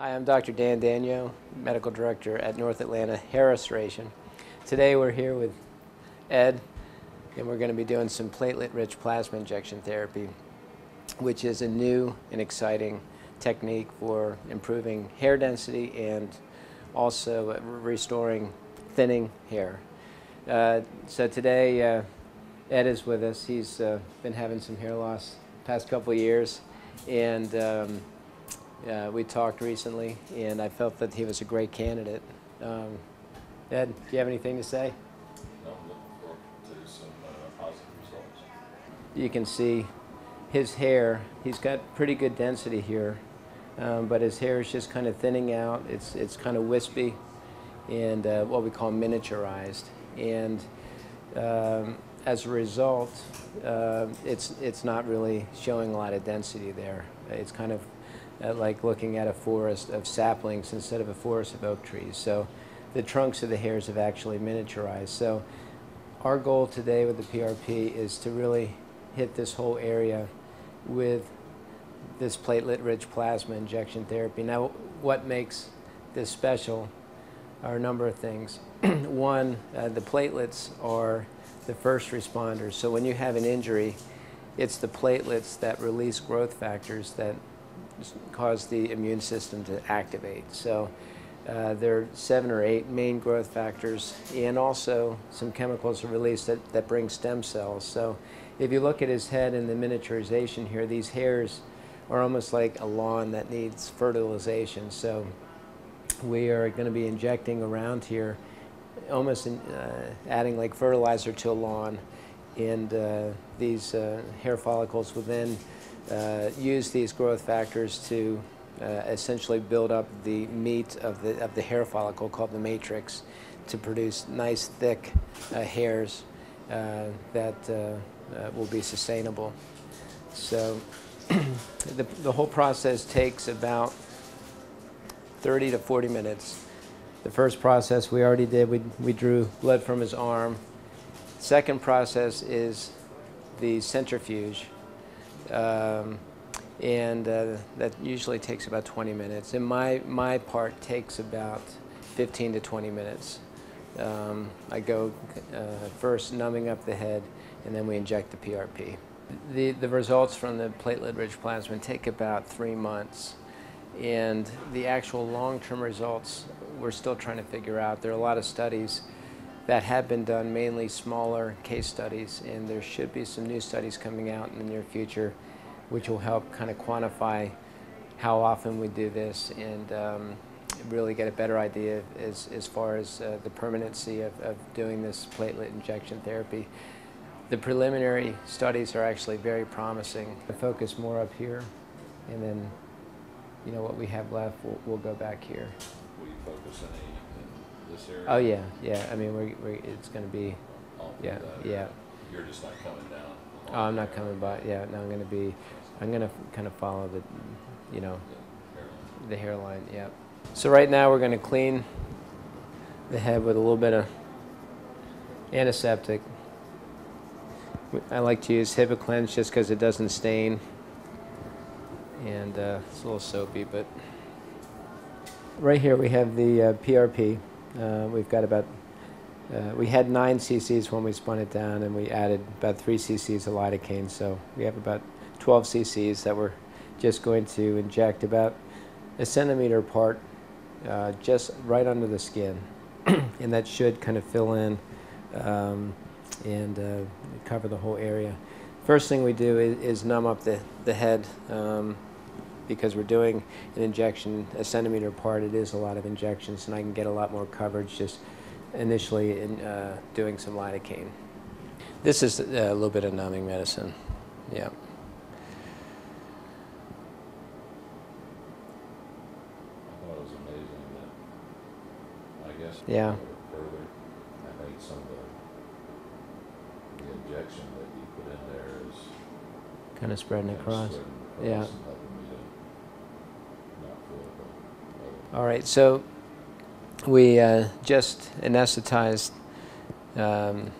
Hi, I'm Dr. Dan Danyo, Medical Director at North Atlanta Hair Restoration. Today we're here with Ed, and we're going to be doing some platelet-rich plasma injection therapy, which is a new and exciting technique for improving hair density and also restoring thinning hair. Uh, so today, uh, Ed is with us. He's uh, been having some hair loss past couple years, and um, uh, we talked recently, and I felt that he was a great candidate. Um, Ed, do you have anything to say? No, I'm looking forward to some uh, positive results. You can see his hair. He's got pretty good density here, um, but his hair is just kind of thinning out. It's it's kind of wispy, and uh, what we call miniaturized. And um, as a result, uh, it's it's not really showing a lot of density there. It's kind of like looking at a forest of saplings instead of a forest of oak trees. So the trunks of the hairs have actually miniaturized. So our goal today with the PRP is to really hit this whole area with this platelet-rich plasma injection therapy. Now, what makes this special are a number of things. One, uh, the platelets are the first responders. So when you have an injury, it's the platelets that release growth factors that cause the immune system to activate. So uh, there are seven or eight main growth factors, and also some chemicals are released that, that bring stem cells. So if you look at his head and the miniaturization here, these hairs are almost like a lawn that needs fertilization. So we are going to be injecting around here, almost in, uh, adding like fertilizer to a lawn, and uh, these uh, hair follicles will then uh, use these growth factors to uh, essentially build up the meat of the, of the hair follicle called the matrix to produce nice thick uh, hairs uh, that uh, uh, will be sustainable. So the, the whole process takes about 30 to 40 minutes. The first process we already did, we, we drew blood from his arm. Second process is the centrifuge. Um, and uh, that usually takes about 20 minutes. And my, my part takes about 15 to 20 minutes. Um, I go uh, first numbing up the head, and then we inject the PRP. The, the results from the platelet-rich plasma take about three months, and the actual long-term results we're still trying to figure out. There are a lot of studies that have been done, mainly smaller case studies, and there should be some new studies coming out in the near future which will help kind of quantify how often we do this and um, really get a better idea as, as far as uh, the permanency of, of doing this platelet injection therapy. The preliminary studies are actually very promising. I focus more up here and then you know what we have left we'll, we'll go back here. Will you focus in this area? Oh yeah, yeah. I mean, we're, we're, it's going to be, yeah, yeah. You're just not coming down? Oh, I'm not coming by. Yeah, no, I'm going to be, I'm going to kind of follow the, you know, The hairline. the hairline. Yeah. So right now we're going to clean the head with a little bit of antiseptic. I like to use Hibiclens just because it doesn't stain, and uh, it's a little soapy. But right here we have the uh, PRP. Uh, we've got about uh, we had 9 cc's when we spun it down, and we added about 3 cc's of lidocaine. So we have about 12 cc's that we're just going to inject about a centimeter apart, uh, just right under the skin. and that should kind of fill in um, and uh, cover the whole area. First thing we do is, is numb up the, the head um, because we're doing an injection a centimeter apart. It is a lot of injections, and I can get a lot more coverage just initially in uh, doing some lidocaine. This is a little bit of numbing medicine. Yeah. I thought it was amazing that, I guess. Yeah. Further, I think some of the, the injection that you put in there is. Kind of spreading across. spreading Yeah. across and helping me to not feel the. All right, so we uh, just anesthetized um,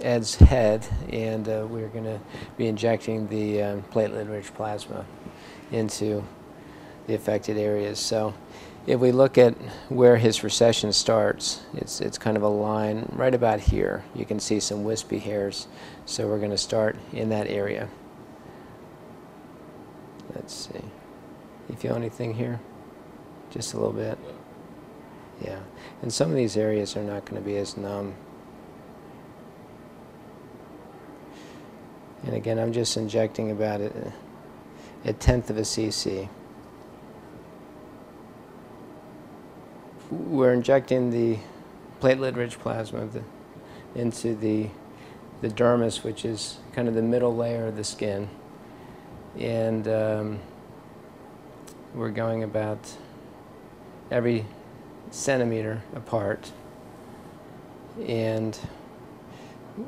Ed's head, and uh, we're going to be injecting the um, platelet-rich plasma into the affected areas. So if we look at where his recession starts, it's, it's kind of a line right about here. You can see some wispy hairs. So we're going to start in that area. Let's see. You feel anything here? Just a little bit? Yeah. And some of these areas are not going to be as numb. And again, I'm just injecting about a, a tenth of a cc. We're injecting the platelet-rich plasma the, into the, the dermis, which is kind of the middle layer of the skin. And um, we're going about every centimeter apart. And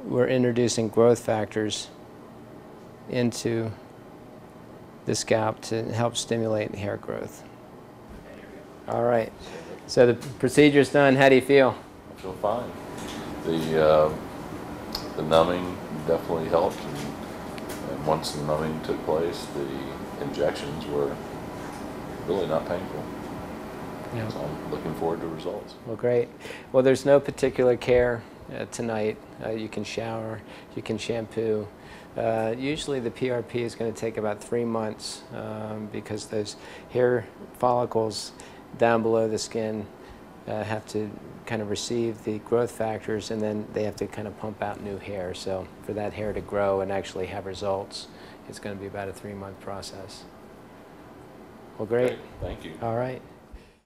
we're introducing growth factors into the scalp to help stimulate hair growth. All right. So the procedure's done. How do you feel? I feel fine. The, uh, the numbing definitely helped, and, and once the numbing took place, the injections were really not painful. Yeah. So I'm looking forward to results. Well, great. Well, there's no particular care uh, tonight. Uh, you can shower, you can shampoo. Uh, usually the PRP is going to take about three months um, because those hair follicles down below the skin uh, have to kind of receive the growth factors and then they have to kind of pump out new hair. So for that hair to grow and actually have results, it's going to be about a three month process. Well, great. Thank you. All right.